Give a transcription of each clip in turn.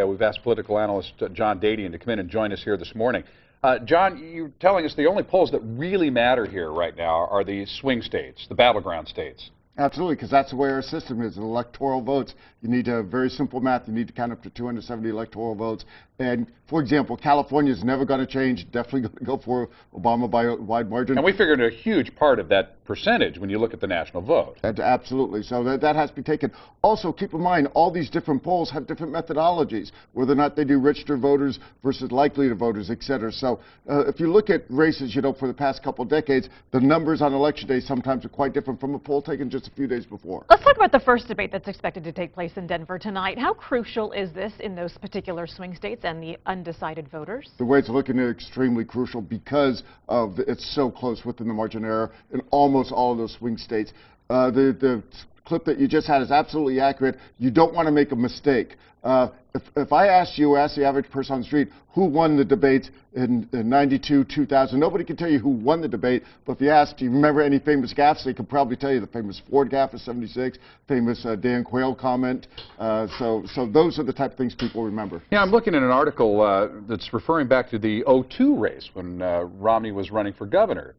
Uh, We've asked political analyst uh, John Dadian to come in and join us here this morning. Uh, John, you're telling us the only polls that really matter here right now are the swing states, the battleground states. Absolutely, because that's the way our system is. Electoral votes. You need to have very simple math. You need to count up to 270 electoral votes. And for example, California is never going to change. Definitely going to go for Obama by a wide margin. And we figured a huge part of that percentage when you look at the national vote. And absolutely. So that, that has to be taken. Also, keep in mind, all these different polls have different methodologies, whether or not they do registered voters versus likely to voters, et cetera. So uh, if you look at races, you know, for the past couple of decades, the numbers on election day sometimes are quite different from a poll taken just a few days before. Let's talk about the first debate that's expected to take place in Denver tonight. How crucial is this in those particular swing states and the undecided voters? The way it's looking is extremely crucial because of it's so close within the margin of error in almost all of those swing states. Uh, the, the clip that you just had is absolutely accurate. You don't want to make a mistake. Uh, if, if I asked you, ask the average person on the street, who won the debates in, in 92, 2000, nobody can tell you who won the debate, but if you ask, do you remember any famous gaffes, they could probably tell you the famous Ford gaffe of 76, famous uh, Dan Quayle comment. Uh, so, so those are the type of things people remember. Yeah, I'm looking at an article uh, that's referring back to the 02 race when uh, Romney was running for governor.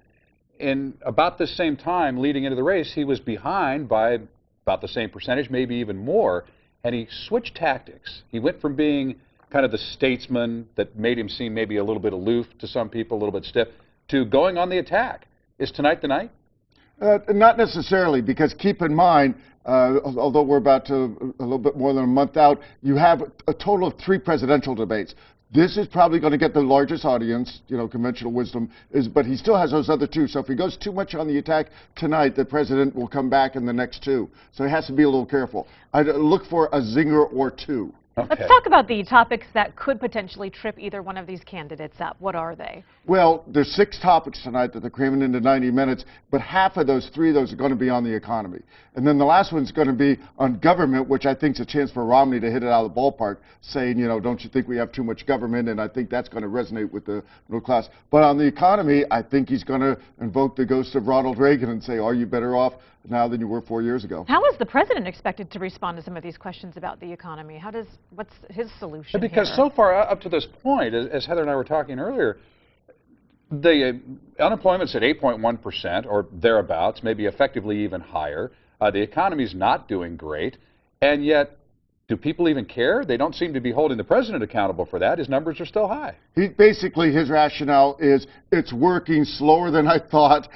In about the same time leading into the race, he was behind by about the same percentage, maybe even more, and he switched tactics. He went from being kind of the statesman that made him seem maybe a little bit aloof to some people, a little bit stiff, to going on the attack. Is tonight the night? Uh, not necessarily, because keep in mind, uh, although we're about to a little bit more than a month out, you have a total of three presidential debates. This is probably going to get the largest audience, you know, conventional wisdom is, but he still has those other two. So if he goes too much on the attack tonight, the president will come back in the next two. So he has to be a little careful. I'd look for a zinger or two. Okay. Let's talk about the topics that could potentially trip either one of these candidates up. What are they? Well, there's six topics tonight that they're cramming into 90 minutes, but half of those, three of those are going to be on the economy. And then the last one's going to be on government, which I think is a chance for Romney to hit it out of the ballpark, saying, you know, don't you think we have too much government? And I think that's going to resonate with the middle class. But on the economy, I think he's going to invoke the ghost of Ronald Reagan and say, are you better off now than you were four years ago? How is the president expected to respond to some of these questions about the economy? How does, what's his solution Because here? so far up to this point, as, as Heather and I were talking earlier, the uh, unemployment's at 8.1% or thereabouts, maybe effectively even higher. Uh, the economy's not doing great, and yet do people even care? They don't seem to be holding the president accountable for that. His numbers are still high. He, basically, his rationale is it's working slower than I thought.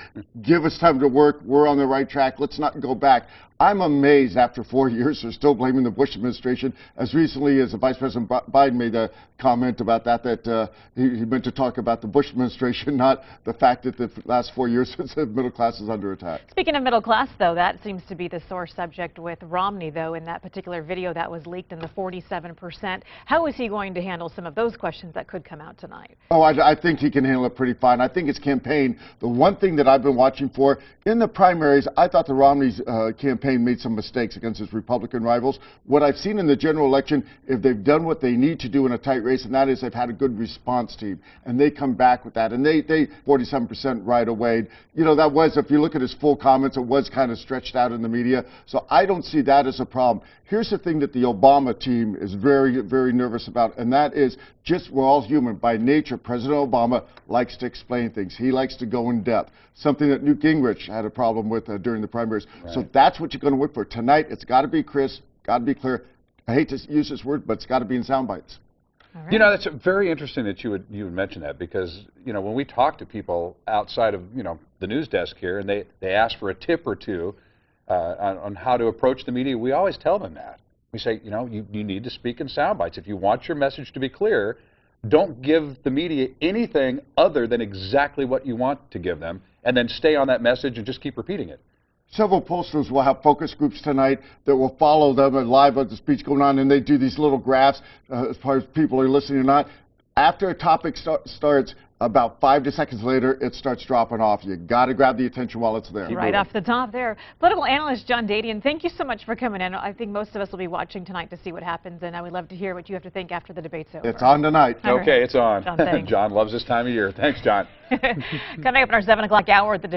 Give us time to work. We're on the right track. Let's not go back. I'm amazed after four years they're still blaming the Bush administration. As recently as the Vice President Biden made a comment about that, that uh, he, he, meant to talk about the Bush administration, not the fact that the last four years the middle class is under attack. Speaking of middle class, though, that seems to be the sore subject with Romney, though, in that particular video that was leaked in the 47%. How is he going to handle some of those questions that could come out tonight? Oh, I, I think he can handle it pretty fine. I think his campaign, the one thing that I've been watching for, in the primaries, I thought the Romney's uh, campaign made some mistakes against his Republican rivals. What I've seen in the general election, if they've done what they need to do in a tight race, and that is they've had a good response team, and they come back with that, and they, they 47% right away. You know, that was, if you look at his full comments, it was kind of stretched out in the media. So I don't see that as a problem. Here's the thing that the Obama team is very, very nervous about, and that is just we're all human. By nature, President Obama likes to explain things. He likes to go in depth, something that Newt Gingrich had a problem with uh, during the primaries. Right. So that's what you're going to work for. Tonight, it's got to be crisp, got to be clear. I hate to use this word, but it's got to be in sound bites. Right. You know, that's very interesting that you would you would mention that because you know when we talk to people outside of you know the news desk here and they they ask for a tip or two uh, on, on how to approach the media, we always tell them that. We say, you know, you, you need to speak in sound bites. If you want your message to be clear, don't give the media anything other than exactly what you want to give them, and then stay on that message and just keep repeating it. Several pollsters will have focus groups tonight that will follow them and live of the speech going on, and they do these little graphs uh, as far as people are listening or not. After a topic start, starts, about five to seconds later, it starts dropping off. You got to grab the attention while it's there. Right off the top there. Political analyst John Dadian, thank you so much for coming in. I think most of us will be watching tonight to see what happens, and I would love to hear what you have to think after the debate's over. It's on tonight. All okay, right. it's on. John, John loves this time of year. Thanks, John. Coming up in our 7 o'clock hour, at the